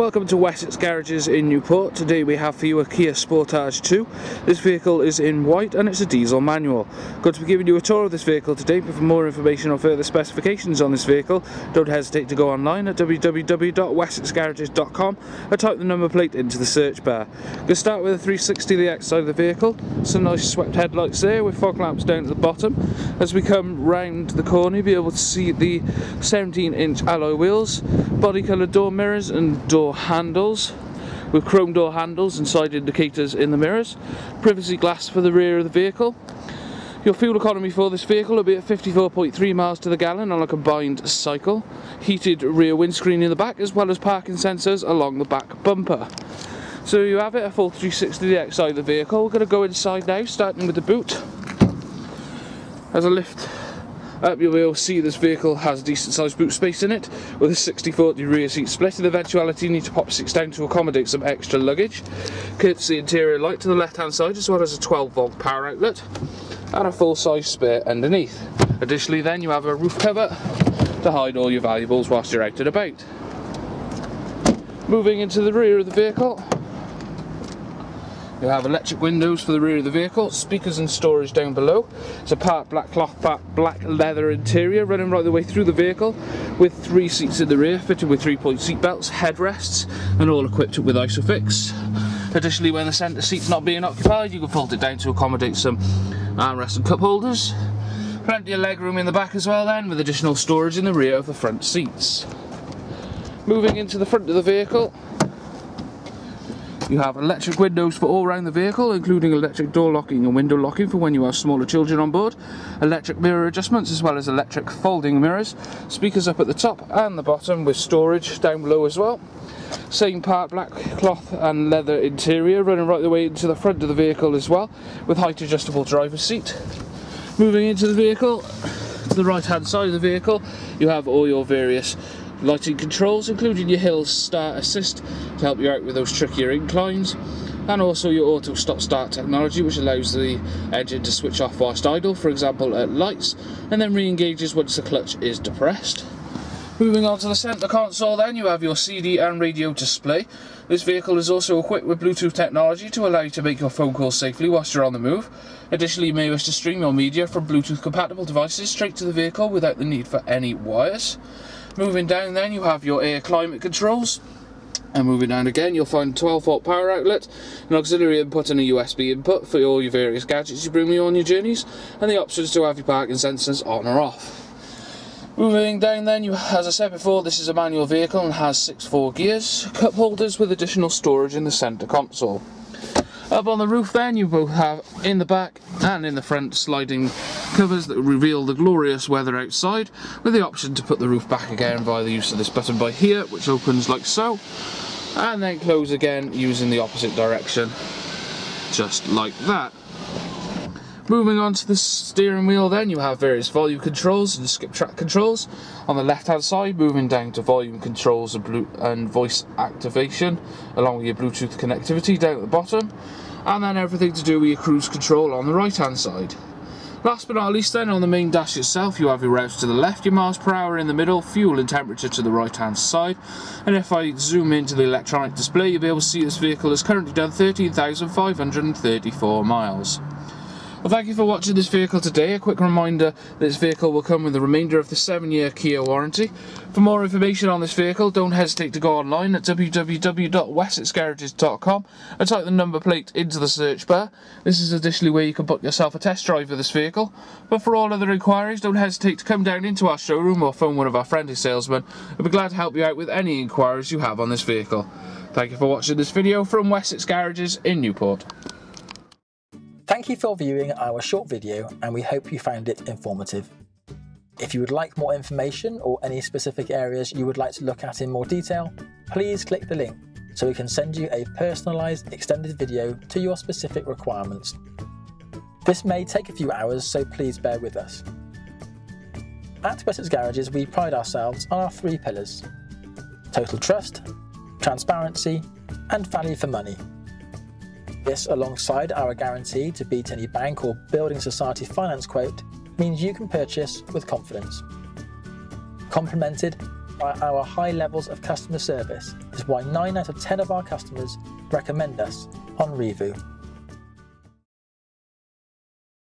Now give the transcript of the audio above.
Welcome to Wessex Garages in Newport. Today we have for you a Kia Sportage 2. This vehicle is in white and it's a diesel manual. I'm going to be giving you a tour of this vehicle today, but for more information or further specifications on this vehicle, don't hesitate to go online at www.wessexgarages.com and type the number plate into the search bar. Going to start with a 360 the outside of the vehicle. Some nice swept headlights there with fog lamps down at the bottom. As we come round the corner, you'll be able to see the 17 inch alloy wheels, body colour door mirrors and door handles with chrome door handles and side indicators in the mirrors, privacy glass for the rear of the vehicle. Your fuel economy for this vehicle will be at 54.3 miles to the gallon on a combined cycle, heated rear windscreen in the back as well as parking sensors along the back bumper. So you have it, a full 360 the outside of the vehicle. We're going to go inside now, starting with the boot. As a lift up able to see this vehicle has a decent sized boot space in it with a 60-40 rear seat split in eventuality you need to pop six down to accommodate some extra luggage. Courtesy interior light to the left hand side as well as a 12 volt power outlet and a full size spare underneath. Additionally then you have a roof cover to hide all your valuables whilst you're out and about. Moving into the rear of the vehicle you have electric windows for the rear of the vehicle, speakers and storage down below. It's a part black cloth, part black leather interior running right the way through the vehicle with three seats in the rear fitted with three-point seat belts, headrests and all equipped with ISOFIX. Additionally, when the centre seat's not being occupied, you can fold it down to accommodate some armrests and cup holders. Plenty of legroom in the back as well then, with additional storage in the rear of the front seats. Moving into the front of the vehicle, you have electric windows for all around the vehicle, including electric door locking and window locking for when you have smaller children on board, electric mirror adjustments as well as electric folding mirrors, speakers up at the top and the bottom with storage down below as well. Same part black cloth and leather interior running right the way into the front of the vehicle as well with height adjustable driver's seat. Moving into the vehicle, to the right hand side of the vehicle you have all your various lighting controls including your hill start assist to help you out with those trickier inclines and also your auto stop start technology which allows the engine to switch off whilst idle for example at lights and then re-engages once the clutch is depressed. Moving on to the centre console then you have your CD and radio display. This vehicle is also equipped with Bluetooth technology to allow you to make your phone calls safely whilst you're on the move. Additionally you may wish to stream your media from Bluetooth compatible devices straight to the vehicle without the need for any wires. Moving down then you have your air climate controls and moving down again you'll find 12 volt power outlet, an auxiliary input and a USB input for all your various gadgets you bring with you on your journeys and the options to have your parking sensors on or off. Moving down then, you, as I said before, this is a manual vehicle and has 6 4 gears, cup holders with additional storage in the centre console. Up on the roof then you both have in the back and in the front sliding covers that reveal the glorious weather outside with the option to put the roof back again via the use of this button by here which opens like so and then close again using the opposite direction just like that. Moving on to the steering wheel then, you have various volume controls and skip track controls. On the left hand side, moving down to volume controls and, and voice activation, along with your Bluetooth connectivity down at the bottom. And then everything to do with your cruise control on the right hand side. Last but not least then, on the main dash itself, you have your routes to the left, your miles per hour in the middle, fuel and temperature to the right hand side. And if I zoom into the electronic display, you'll be able to see this vehicle has currently done 13,534 miles. Well, thank you for watching this vehicle today. A quick reminder this vehicle will come with the remainder of the 7-year Kia warranty. For more information on this vehicle, don't hesitate to go online at www.wessexgarages.com and type the number plate into the search bar. This is additionally where you can book yourself a test drive of this vehicle. But for all other inquiries, don't hesitate to come down into our showroom or phone one of our friendly salesmen. We'll be glad to help you out with any inquiries you have on this vehicle. Thank you for watching this video from Wessex Garages in Newport. You for viewing our short video and we hope you found it informative. If you would like more information or any specific areas you would like to look at in more detail, please click the link so we can send you a personalised extended video to your specific requirements. This may take a few hours, so please bear with us. At Wessex Garages, we pride ourselves on our three pillars total trust, transparency, and value for money. This, alongside our guarantee to beat any bank or building society finance quote, means you can purchase with confidence. Complemented by our high levels of customer service is why 9 out of 10 of our customers recommend us on Reevoo.